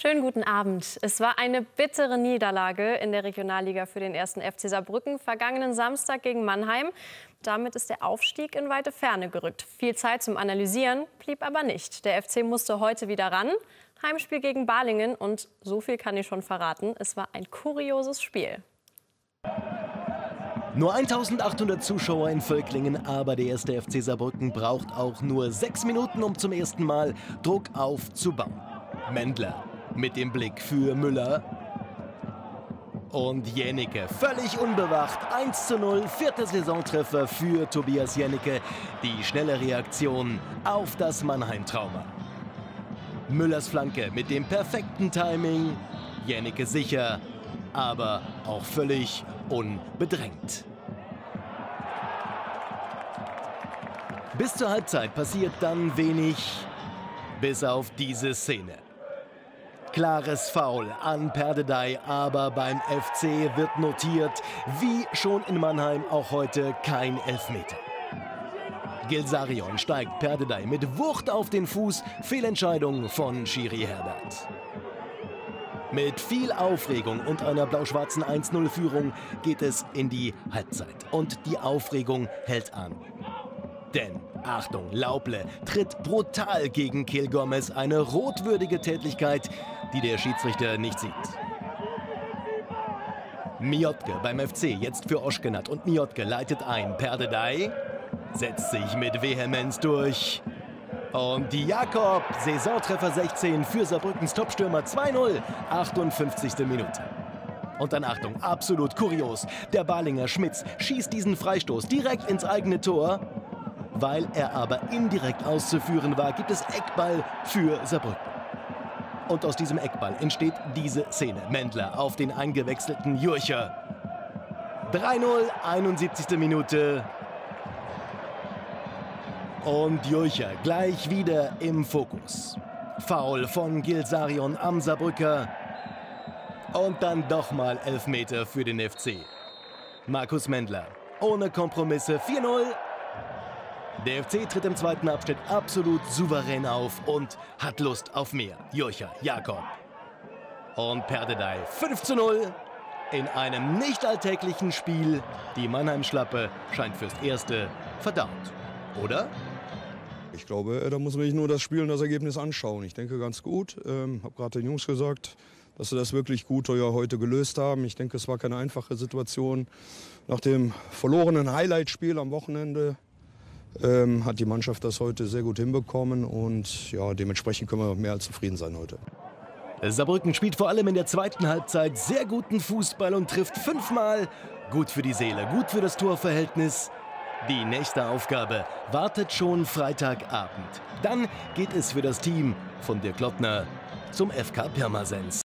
Schönen guten Abend. Es war eine bittere Niederlage in der Regionalliga für den ersten FC Saarbrücken vergangenen Samstag gegen Mannheim. Damit ist der Aufstieg in weite Ferne gerückt. Viel Zeit zum Analysieren blieb aber nicht. Der FC musste heute wieder ran. Heimspiel gegen Balingen und so viel kann ich schon verraten. Es war ein kurioses Spiel. Nur 1800 Zuschauer in Völklingen, aber der erste FC Saarbrücken braucht auch nur sechs Minuten, um zum ersten Mal Druck aufzubauen. Mendler mit dem Blick für Müller. Und Jennecke völlig unbewacht. 1 zu 0, vierter Saisontreffer für Tobias Jennecke. Die schnelle Reaktion auf das Mannheim-Trauma. Müllers Flanke mit dem perfekten Timing. Jennecke sicher, aber auch völlig unbedrängt. Bis zur Halbzeit passiert dann wenig, bis auf diese Szene. Klares Foul an Perdedei, aber beim FC wird notiert, wie schon in Mannheim auch heute kein Elfmeter. Gilsarion steigt Perdedei mit Wucht auf den Fuß, Fehlentscheidung von Schiri Herbert. Mit viel Aufregung und einer blau-schwarzen 1-0-Führung geht es in die Halbzeit. Und die Aufregung hält an. Denn, Achtung, Lauble tritt brutal gegen Kiel Gomez. Eine rotwürdige Tätigkeit, die der Schiedsrichter nicht sieht. Miotke beim FC, jetzt für Oschkenat. Und Miotke leitet ein. Perdedei setzt sich mit Vehemenz durch. Und Jakob, Saisontreffer 16 für Saarbrückens Topstürmer 2-0, 58. Minute. Und dann Achtung, absolut kurios. Der Balinger Schmitz schießt diesen Freistoß direkt ins eigene Tor. Weil er aber indirekt auszuführen war, gibt es Eckball für Saarbrücken. Und aus diesem Eckball entsteht diese Szene. Mendler auf den eingewechselten Jurcher. 3-0, 71. Minute. Und Jurcher gleich wieder im Fokus. Foul von Gilsarion am Saarbrücker. Und dann doch mal Elfmeter für den FC. Markus Mendler ohne Kompromisse 4-0 der FC tritt im zweiten Abschnitt absolut souverän auf und hat Lust auf mehr. Jurcher, Jakob und Perdedei 5 zu 0 in einem nicht alltäglichen Spiel. Die Mannheim-Schlappe scheint fürs Erste verdaut, oder? Ich glaube, da muss man sich nur das Spiel und das Ergebnis anschauen. Ich denke ganz gut. Ähm, habe gerade den Jungs gesagt, dass sie das wirklich gut heute gelöst haben. Ich denke, es war keine einfache Situation. Nach dem verlorenen Highlight-Spiel am Wochenende ähm, hat die Mannschaft das heute sehr gut hinbekommen und ja, dementsprechend können wir mehr als zufrieden sein heute. Saarbrücken spielt vor allem in der zweiten Halbzeit sehr guten Fußball und trifft fünfmal. Gut für die Seele, gut für das Torverhältnis. Die nächste Aufgabe wartet schon Freitagabend. Dann geht es für das Team von Dirk Lottner zum FK Pirmasens.